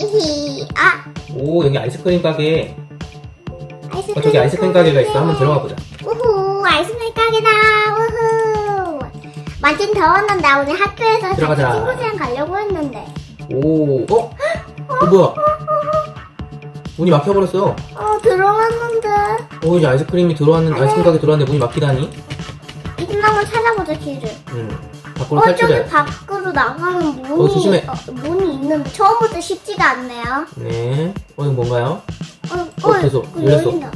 이히 아오 여기 아이스크림 가게. 아이스크림 어, 저기 아이스크림 가게가 있어. 한번 들어가 보자. 우후 아이스크림 가게다. 우후. 완전 더웠는데 오늘 학교에서 들어가자. 친구들이랑 가려고 했는데. 오 어? 어 뭐야? 문이 막혀버렸어. 어 들어왔는데. 오 이제 아이스크림이 들어왔는데 아이스크림 가게 들어왔는데 문이 막히다니? 이름만 찾아보자 길을. 응 밖으로 어 저기 탈출해 밖으로 나가는 문이 어, 조심해. 어, 문이 있는데 처음부터 쉽지가 않네요 네 어, 이거 뭔가요? 어, 어, 됐어. 그 열렸어. 열린다.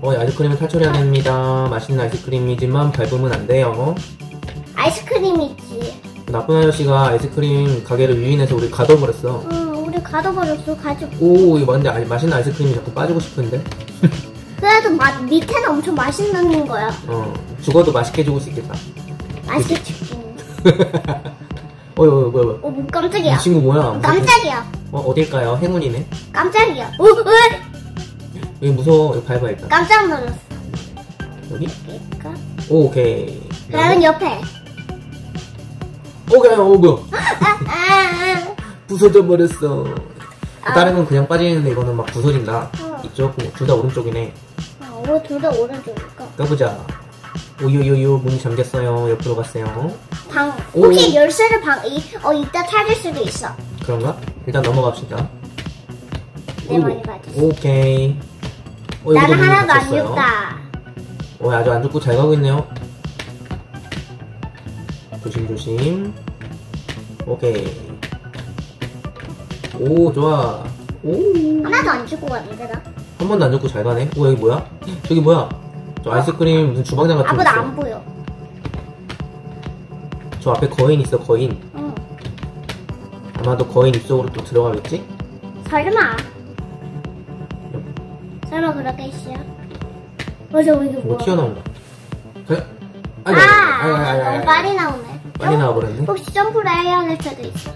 어, 이 아이스크림을 탈출해야 됩니다. 맛있는 아이스크림이지만 밟으면 안 돼요. 아이스크림 있지 그 나쁜 아저씨가 아이스크림 가게를 유인해서 우리 가둬버렸어. 응 우리 가둬버렸어 가지고 오, 이거 근데 아이- 맛있는 아이스크림이 자꾸 빠지고 싶은데? 그래도 맛 밑에는 엄청 맛있는 거야 어, 죽어도 맛있게 죽을 수 있겠다. 맛있게 죽긴 어, 이거 뭐야, 뭐야. 어, 뭐 깜짝이야 이 친구 뭐야? 무슨- 깜짝이야 어, 어딜까요? 행운이네. 깜짝이야 어, 왜? 여기 무서워. 여기 밟아, 일단. 깜짝 놀랐어 여기? 그러니까 오, 오케이. 그러면 옆에 오케이, 어, 뭐야. 아, 아, 부서져 버렸어. 아. 다른 건 그냥 빠지는데 이거는 막 부서진다. 어. 이쪽, 둘 다 오른쪽이네. 아. 어, 둘다 오른쪽일까 까보자. 오요요요 문이 잠겼어요. 옆으로 갔어요. 방 오. 혹시 열쇠를 방 이, 어 이따 찾을 수도 있어 그런가? 일단 넘어갑시다. 네 오, 많이 받았어 오케이. 어, 나는 하나도 안. 죽다 어, 아주 안 죽고 잘 가고 있네요. 조심 조심. 오케이. 오, 좋아. 오. 하나도 안 죽고 갔는데 나 한 번도 안 죽고 잘 가네. 오, 여기 뭐야? 저기 뭐야? 저 아이스크림 무슨 주방장 같은 거 아무도 있어. 안 보여 저 앞에 거인 있어, 거인. 응 아마도 거인 입속으로 또 들어가겠지? 설마 설마 그렇겠어요 맞아 이게 이거 뭐야 튀어나온다. 그래? 아, 아이고, 아이고, 아이고, 너무 아이고. 빨리 나오네 빨리 나와버렸네. 혹시 점프를 해야 할 수도 있어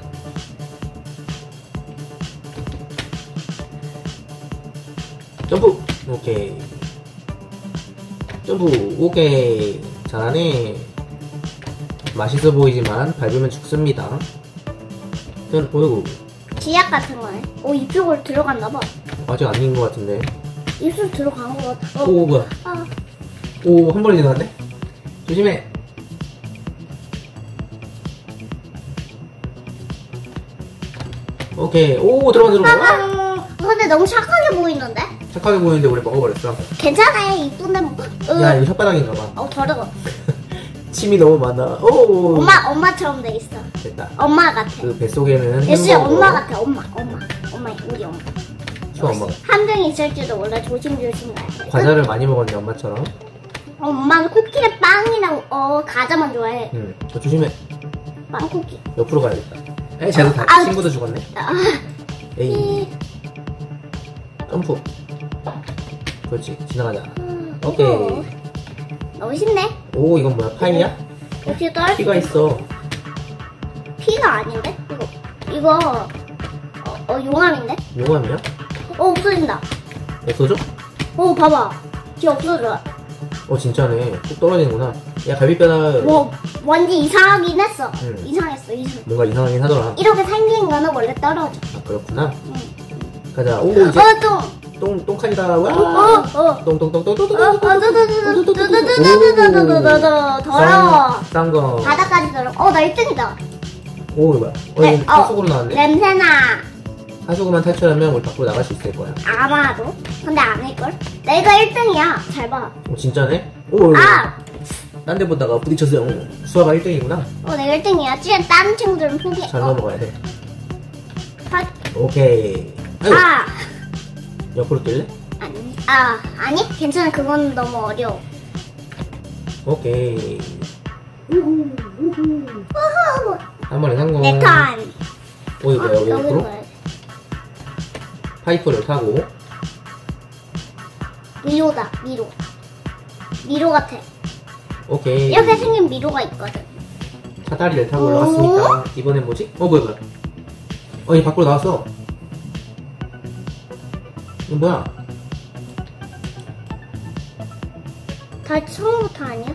점프! 오케이. 점프! 오케이. 잘하네. 맛있어 보이지만 밟으면 죽습니다. 전, 어이구. 지약 같은 거네 오 이쪽으로 들어갔나 봐 아직 아닌 것 같은데. 입술 들어간 거 같아 어. 오, 뭐야. 아, 오, 한 번에 지나갔네? 조심해. 오케이. 오, 들어가, 들어가. 아, 근데 너무 착하게 보이는데? 착하게 보이는데 우리 먹어버렸어. 괜찮아 이쁜데 뭐 으, 야, 이거 혓바닥인가봐. 어 더러워 침이 너무 많아. 오, 엄마 엄마처럼 돼 있어 됐다. 엄마 같아 그 뱃속에는 햄버거. 엄마 같아 엄마 엄마 엄마 우리 엄마 수 엄마. 한병 있을지도 몰라 조심조심 가야 돼 과자를 많이 먹었네, 엄마처럼. 어, 엄마는 쿠키에 빵이랑 어 과자만 좋아해 응. 어, 조심해. 빵 쿠키 옆으로 가야겠다. 에이, 쟤도 다, 아, 친구도 죽었네. 아, 에이, 점프. 그렇지, 지나가자. 음, 오케이. 이거 너무 쉽네 오, 이건 뭐야? 파이야? 어떻게 떨 피가 있어. 피가 아닌데 이거 이거 어, 어 용암인데 용암이야? 어 없어진다 없어져? 어 봐봐 뒤 없어져 어, 진짜네. 뚝 떨어지는구나. 야, 갈비뼈나 뭐 완전 이상하긴 했어 응. 이상했어 이상 뭔가 이상하긴 하더라. 이렇게 생긴 거는 원래 떨어져 아, 그렇구나. 응. 가자. 오, 이제 어똥 똥 똥칸이다라고. 어. 똥똥똥똥똥똥. 오. 더러워. 싼 거. 바닥까지 더러워. 어, 나 1등이다. 오, 이거 뭐야? 어, 네, 이거 탈수구로 나왔네. 냄새나. 하수구만 탈출하면 우리 밖으로 나갈 수 있을 거야. 아마도. 근데 아닐걸? 내가 1등이야. 잘 봐. 오, 진짜네? 오, 오. 아! 딴 데 보다가 부딪혔어요. 오, 수아가 1등이구나. 어, 내가 1등이야. 찌 다른 친구들은 포기해. 잘 어. 넘어가야 돼. 파... 오케이. 아이고. 아! 옆으로 뛸래? 아니 아 아니 괜찮아 그건 너무 어려워 오케이. 한 번에 성공. 내 턴 오, 이거 뭐야, 여기 옆으로? 파이프를 타고. 미로다 미로 미로 같아 오케이. 이렇게 생긴 미로가 있거든 사다리를 타고 올라갔으니까. 이번엔 뭐지? 어, 뭐야, 뭐야. 어, 이 밖으로 나왔어. 이거 뭐야? 다 처음부터 아니야?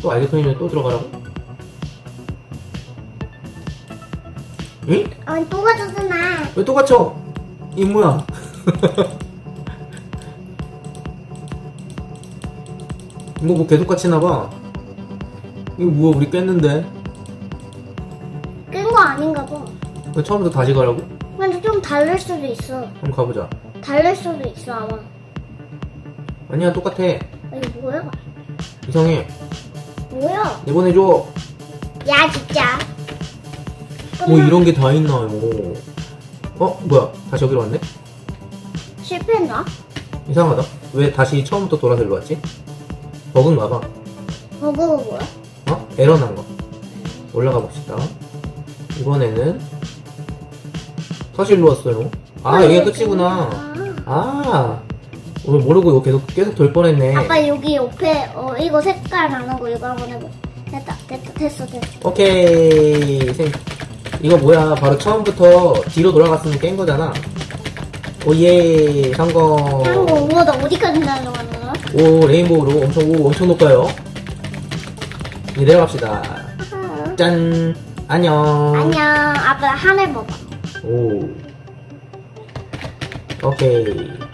또 아이스크림에 또 들어가라고? 응? 아니 또 가졌잖아. 왜 또 갇혀? 이 뭐야? 이거 뭐 계속 갇히나봐. 이거 뭐야, 우리 깼는데? 깬 거 아닌가 봐. 왜 처음부터 다시 가라고? 근데 좀 다를 수도 있어. 한번 가보자. 다를 수도 있어 아마. 아니야, 똑같아. 아, 이거 뭐야? 이상해. 뭐야? 내보내줘. 야 진짜. 뭐 이런 게 다 있나, 이거. 어? 뭐야? 다시 여기로 왔네? 실패했나? 이상하다. 왜 다시 처음부터 돌아서 일로 왔지? 버그인가 봐. 버그가 뭐야? 어? 에러 난 거. 올라가 봅시다. 이번에는 다시 일로 왔어요. 아, 여기가 끝이구나. 아, 오늘 모르고 이거 계속, 계속 돌 뻔했네. 아빠 여기 옆에 어 이거 색깔 나는 거 이거 한번 해봐. 됐다 됐다 됐어 됐어. 오케이. 생- 이거 뭐야. 바로 처음부터 뒤로 돌아갔으면 깬 거잖아. 오예, 성공. 한거 우와 나 어디까지 거야? 오, 레인보우로 엄청, 오, 엄청 높아요. 이제 내려갑시다. 짠. 안녕. 안녕 아빠 하늘 봐봐. 오. 오케이.